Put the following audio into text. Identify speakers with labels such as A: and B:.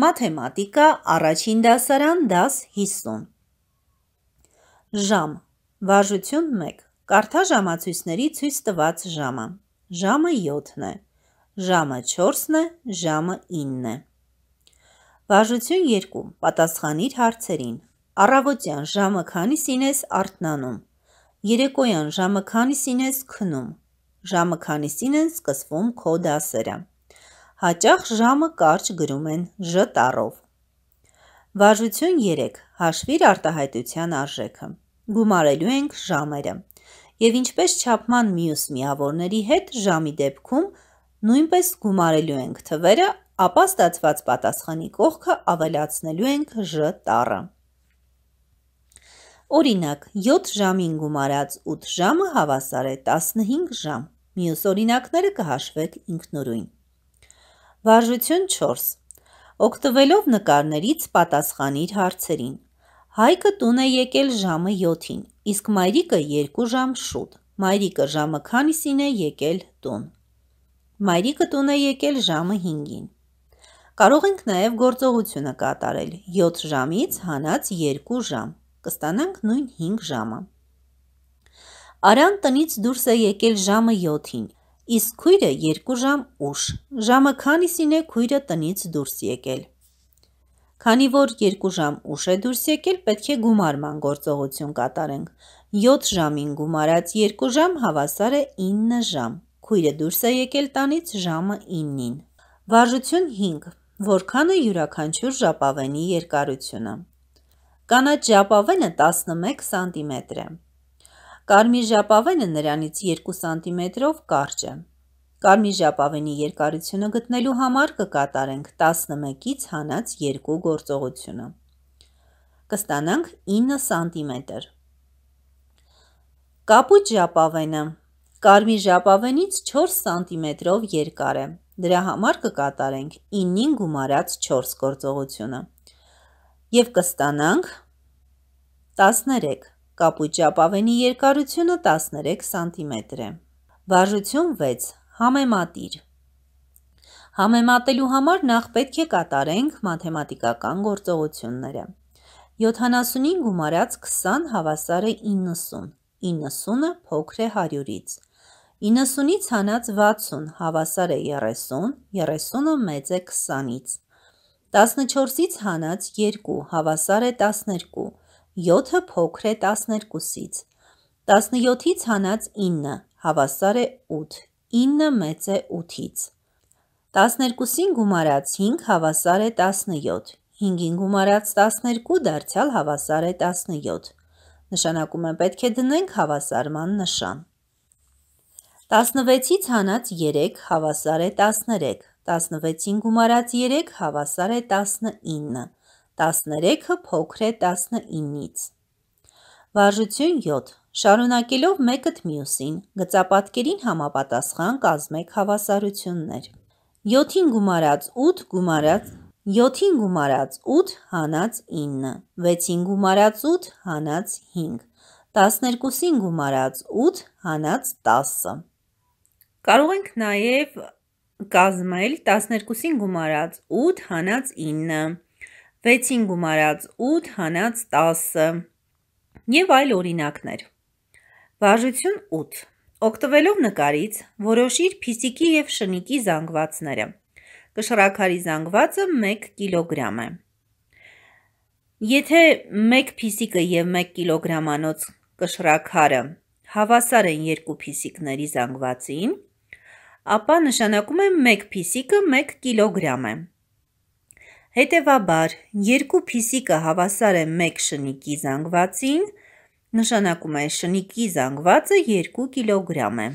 A: Մաթեմատիկա, առաջին դասարան, դաս 50 Ժամ, վարժություն 1 Կարդա ժամացույցների ցույց տված ժամը. Ժամը 7 է. Ժամը 4 է Ժամը 9 է Վարժություն 2 Պատասխանիր հարցերին Առավոտյան ժամը քանիսին ես արթնանում Երեկոյան ժամը քանիսին ես քնում Ժամը քանիսին են սկսվում քո դասերը Հաճախ ժամը կարճ գրում են Ժ տառով։ Վարժություն 3. Հաշվիր արտահայտության արժեքը։ Գումարելու ենք ժամերը։ Եվ ինչպես չափման մյուս միավորների հետ, ժամի դեպքում նույնպես գումարելու ենք թվերը, ապա ստացված պատասխանի կողքը ավելացնելու ենք Ժ տառը։ Օրինակ, 7 ժամին գումարած 8 ժամը հավասար է 15 ժամ։ Մյուս օրինակները կհաշվեք ինքնուրույն։ Վարժություն 4. Օգտվելով նկարներից պատասխանիր հարցերին։ Հայկը տուն է եկել ժամը 7-ին, իսկ մայրիկը 2 ժամ շուտ։ Մայրիկը ժամը քանիսին է եկել տուն։ Մայրիկը տուն է եկել ժամը 5-ին։ Կարող ենք նաև գործողությունը կատարել. 7 ժամից հանած 2 ժամ։ Կստանանք նույն 5 ժամը։ Արան տնից դուրս է եկել ժամը 7-ին, իսկ քույրը 2 ժամ ուշ։ Ժամը քանիսին է քույրը տնից դուրս եկել։ Քանի որ 2 ժամ ուշ է դուրս եկել, պետք է գումարման գործողություն կատարենք։ 7 ժամին գումարած 2 ժամ հավասար է 9 ժամ։ Քույրը դուրս է եկել տանից ժամը 9-ին։ Վարժություն 5. Որքան է յուրաքանչյուր ժապավենի երկարությունը։ Կանաչ ժապավենը 11 սանտիմետր է։ Կարմիր ժապավենը նրանից 2 սանտիմետրով կարճ է։ Կարմիր ժապավենի երկարությունը գտնելու համար կկատարենք 11-ից հանած 2 գործողությունը։ Կստանանք 9 սանտիմետր։ Կապույտ ժապավենը կարմիր ժապավենից 4 սանտիմետրով երկար է։ Դրա համար կկատարենք 9-ին գումարած 4 գործողությունը։ Եվ կստանանք 13 Կապույտ ժապավենի երկարությունը 13 սանտիմետր է։ Վարժություն 6. Համեմատիր։ Համեմատելու համար նախ պետք է կատարենք մաթեմատիկական գործողությունները։ 70-ին գումարած 20 հավասար է 90, 90-ը փոքր է 100-ից։ 90-ից հանած 60 հավասար է 30, 30-ը մեծ է 20-ից։ 14-ից հանած 2 հավասար է 12, 7-ը փոքր է 12-ից։ 17-ից հանած 9 հավասար է 8, 9-ը մեծ է 8-ից։ 12-ին գումարած 5 հավասար է 17, 5-ին գումարած 12 դարձյալ հավասար է 17։ Նշանակում է պետք է դնենք հավասարման նշան։ 16-ից հանած 3 հավասար է 13, 16-ին գումարած 3 հավասար է 19, 13-ը փոքր է 19-ից։ Վարժություն 7. Շարունակելով մեկըդ մյուսին, գծապատկերին համապատասխան կազմեք հավասարություններ։ 7-ին գումարած 8 գումարած 7-ին գումարած 8 հանած 9, 6-ին գումարած 8 հանած 5, 12-ին գումարած 8 հանած 10։ Կարող ենք նաև կազմել 12-ին գումարած 8 հանած 9, 6-ին գումարած 8 հանած 10 և այլ օրինակներ։ Վարժություն 8 Օգտվելով նկարից որոշիր փիսիկի և շնիկի զանգվածները։ Կշռաքարի զանգվածը 1 կիլոգրամ է։ Եթե 1 փիսիկը և 1 կիլոգրամանոց կշռաքարը հավասար են երկու փիսիկների զանգվածին, ապա նշանակում է 1 փիսիկը 1 կիլոգրամ է։ Հետևաբար, երկու փիսիկը հավասար է 1 շնիկի զանգվածին, նշանակում է շնիկի զանգվածը 2 կիլոգրամ է։